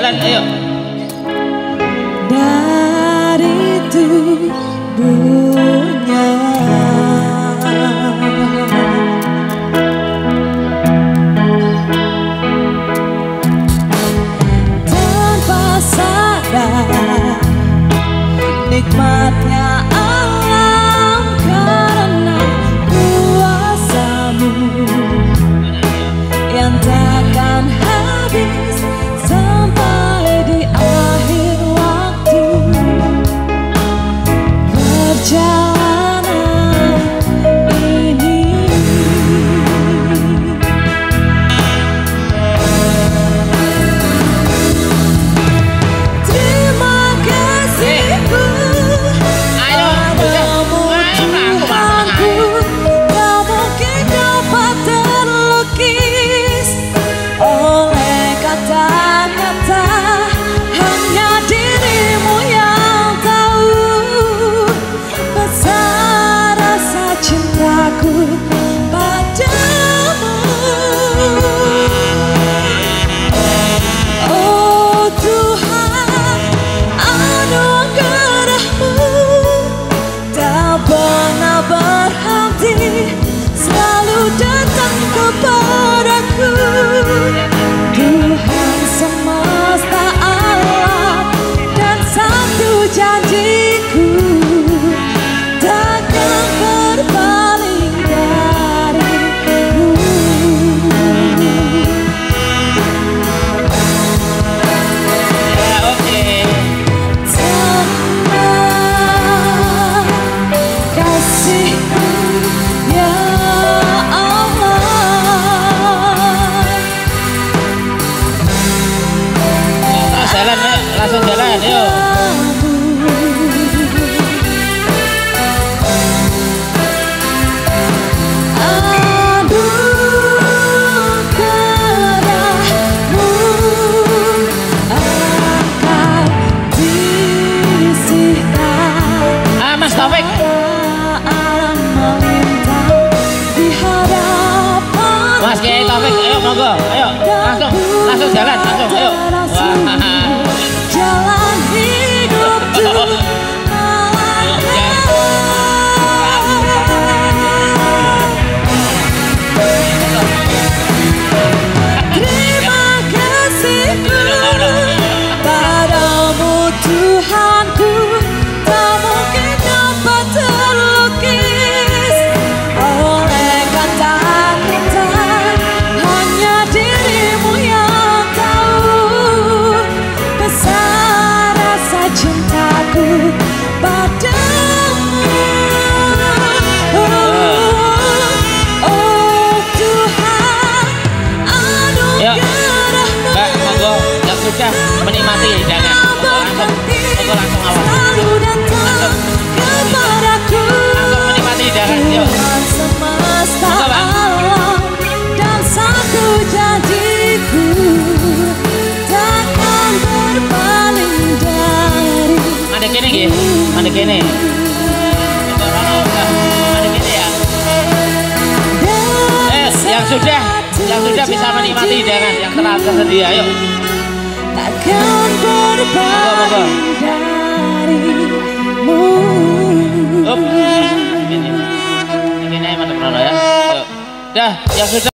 jalan ayo. Dari tubuhnya tanpa sadar nikmatnya 还有，大众、大众、小、哇哈哈。aku pada kene nggih. Mana kene. Yang sudah yang sudah bisa menikmati hidangan yang telah tersedia. Ayo. Takkan berpaling darimu. Up. ini ini aja Mandek ya. Dah, yang sudah